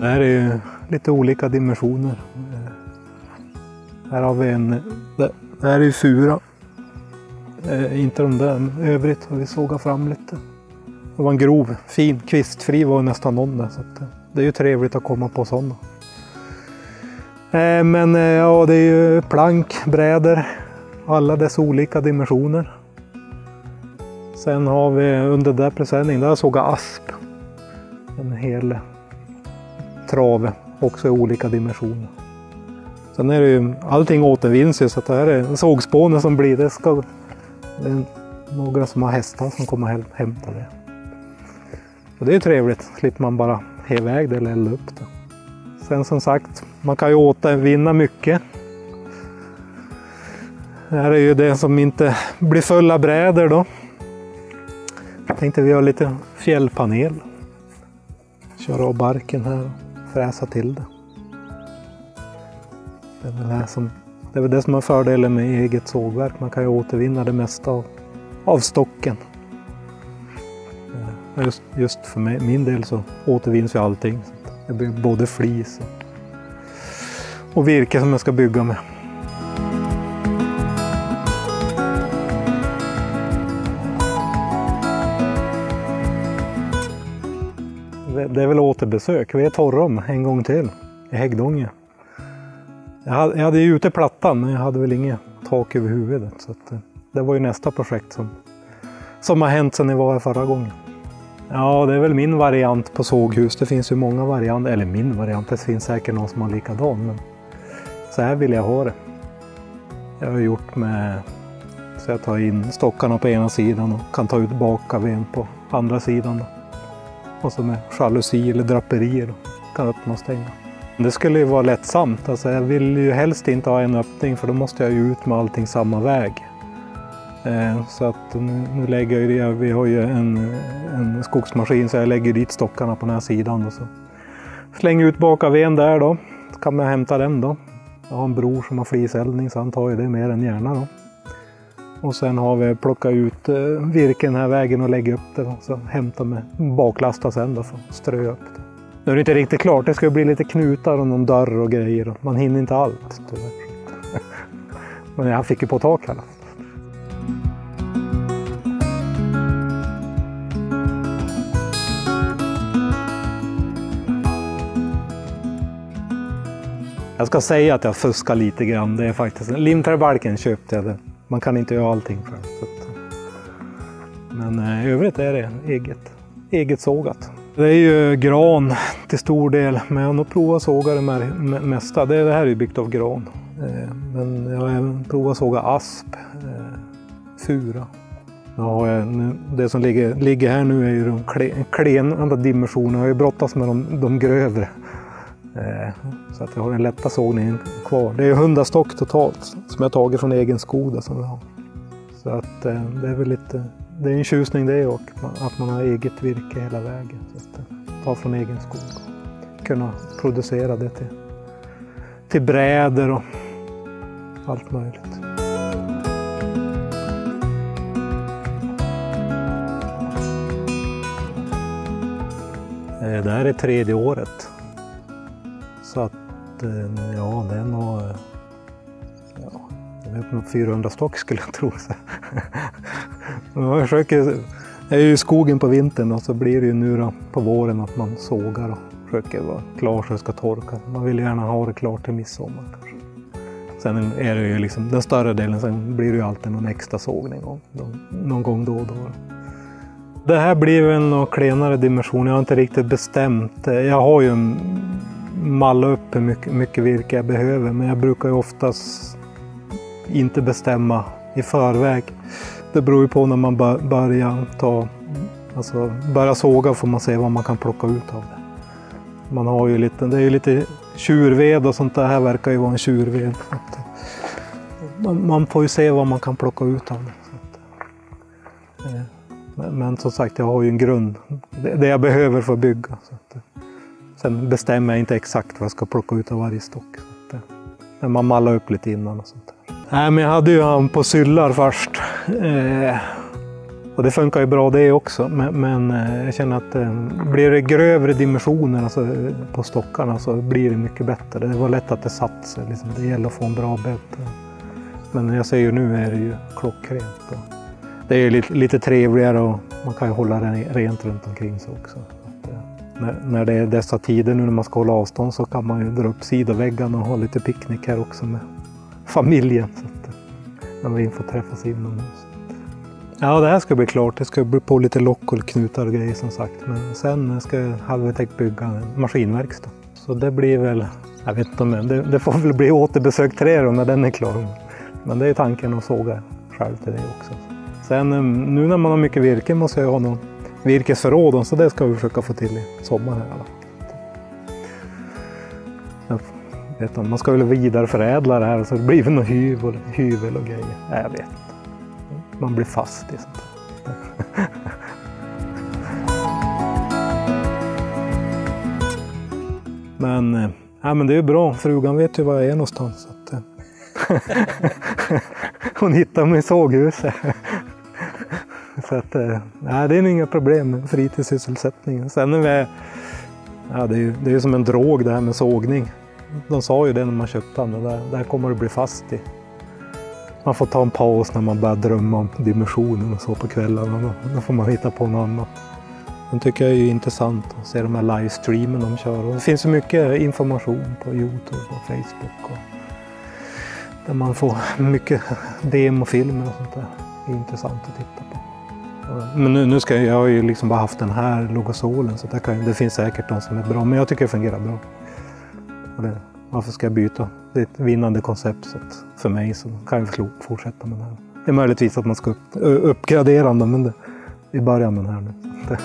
Det här är ju lite olika dimensioner. Här har vi en, det här är ju fura. Eh, inte de där, men övrigt har vi sågat fram lite. Det var en grov, fin, kvistfri var nästan någon där. Så det är ju trevligt att komma på sådana. Eh, men eh, ja, det är ju plank, bräder, alla dess olika dimensioner. Sen har vi under där presenningen, där har jag sågat asp. En hel trave, också i olika dimensioner. Sen är det ju, allting återvinns ju så att det här är en sågspåne som blir, det ska det är några som har hästar som kommer och hämtar det. Och det är ju trevligt, slipper man bara ha iväg det eller elda upp det. Sen som sagt, man kan ju återvinna mycket. Det här är ju det som inte blir fulla brädor då. Jag tänkte vi har lite fjällpanel. Köra av barken här fräsa till det. Det är väl det som, det är väl det som är fördelen med eget sågverk. Man kan ju återvinna det mesta av, av stocken. Eh, just, just för mig, min del så återvinns ju allting. Det blir både flis och, och virke som jag ska bygga med. Det är väl återbesök. Vi är Torrom en gång till i Häggdånge. Jag hade, jag hade ju ute plattan men jag hade väl inget tak över huvudet. Så att, eh, det var ju nästa projekt som, som har hänt sedan jag var här förra gången. Ja, det är väl min variant på såghus. Det finns ju många varianter, eller min variant, det finns säkert någon som har likadan. Men så här vill jag ha det. Jag har gjort med så jag tar in stockarna på ena sidan och kan ta ut bakaven på andra sidan. Då. Och så med jalusi eller draperier kan öppna och stänga. Det skulle ju vara lättsamt. Alltså jag vill ju helst inte ha en öppning för då måste jag ju ut med allting samma väg. Eh, så att nu, nu lägger jag det, vi har ju en, en skogsmaskin så jag lägger dit stockarna på den här sidan. Och så slänger ut bakaven där då. Så kan man hämta den då. Jag har en bror som har fliseldning så han tar ju det mer än gärna då. Och sen har vi plockat ut eh, virken här vägen och lägger upp det. Och så hämtar med baklasta sen då för att strö upp det. Nu är det inte riktigt klart. Det ska bli lite knutar och någon dörr och grejer. Man hinner inte allt tyvärr. Men jag fick ju på tak i alla fall. Jag ska säga att jag fuskar lite grann. Det är faktiskt limträbalken köpte jag. Det. Man kan inte göra allting själv. Att... Men eh, i övrigt är det eget, eget sågat. Det är ju gran till stor del, men jag har nog provat såga det mesta. Det, det här är ju byggt av gran. Eh, men jag har även provat såga asp, eh, fura. Ja, det som ligger, ligger här nu är ju de klenare dimensionerna. Jag har ju brottats med de, de grövre. Eh, så att jag har den lätta sågningen kvar. Det är hundra stock totalt som jag tagit från egen skog. Som jag har. Så att eh, det är väl lite, det är en tjusning det och att man har eget virke hela vägen. Så att eh, ta från egen skog och kunna producera det till, till brädor och allt möjligt. Det här är tredje året så att eh, ja, det är nog ja, det är uppemot 400 stock skulle jag tro. jag, försöker, Det är ju i skogen på vintern och så blir det ju nu då, på våren att man sågar och försöker vara klar så det ska torka. Man vill gärna ha det klart till midsommar. Kanske. Sen är det ju liksom den större delen, sen blir det ju alltid någon extra sågning någon, någon gång då och då. Det här blir väl någon klenare dimension, jag har inte riktigt bestämt. Jag har ju en malla upp hur mycket, mycket virke jag behöver. Men jag brukar ju oftast inte bestämma i förväg. Det beror ju på när man börjar ta, alltså börjar såga får man se vad man kan plocka ut av det. Man har ju lite, det är ju lite tjurved och sånt där. Här verkar ju vara en tjurved. Man, man får ju se vad man kan plocka ut av det. Eh, men som sagt, jag har ju en grund. Det jag behöver för att bygga. Så att, eh. Sen bestämmer jag inte exakt vad jag ska plocka ut av varje stock. Eh, men man mallar upp lite innan och sånt där. Nej, men jag hade ju han på syllar först. Eh, Och det funkar ju bra det också, men, men eh, jag känner att eh, blir det grövre dimensioner alltså, på stockarna så blir det mycket bättre. Det var lätt att det satt sig, liksom. det gäller att få en bra bädd. Men jag ser ju nu är det ju klockrent. Och det är lite, lite trevligare och man kan ju hålla rent runt omkring sig också. När, när det är dessa tider nu när man ska hålla avstånd så kan man ju dra upp sidoväggarna och ha lite picknick här också med familjen. Så att, eh, när vi får träffas inomhus. Ja, det här ska bli klart. Det ska bli på lite lock och knutar och grejer som sagt. Men sen ska, hade vi tänkt bygga en maskinverkstad. Så det blir väl, jag vet inte om det, det får väl bli återbesök tre då när den är klar. Men det är tanken att såga själv till det också. Sen eh, nu när man har mycket virke måste jag ha någon virkesförråd så det ska vi försöka få till i sommar. Här. Jag vet inte, man ska väl vidareförädla det här så det blir väl något hyvel, hyvel och grejer. Nej, jag vet inte. Man blir fast i sånt. Men, äh, men det är bra, frugan vet ju var jag är någonstans. Så att, eh. hon hittar mig i såghuset. Så att, eh, nej, det är nog inga problem med fritidssysselsättning. Sen är vi, ja, det är ju det är som en drog det här med sågning. De sa ju det när man köpte den, där, där kommer du bli fast i. Man får ta en paus när man börjar drömma om dimensionen och så på kvällarna. Då får man hitta på något annat. Den tycker jag är intressant att se de här livestreamen de kör. Och det finns så mycket information på Youtube och Facebook. Och där man får mycket demofilmer och sånt där. Det är intressant att titta på. Men nu, nu ska jag, jag har ju liksom bara haft den här logosolen så det, kan, det finns säkert de som är bra. Men jag tycker det fungerar bra. Det, varför ska jag byta? Det är ett vinnande koncept så för mig så kan jag fortsätta med det här. Det är möjligtvis att man ska upp, uppgradera den men det, vi börjar med den här nu.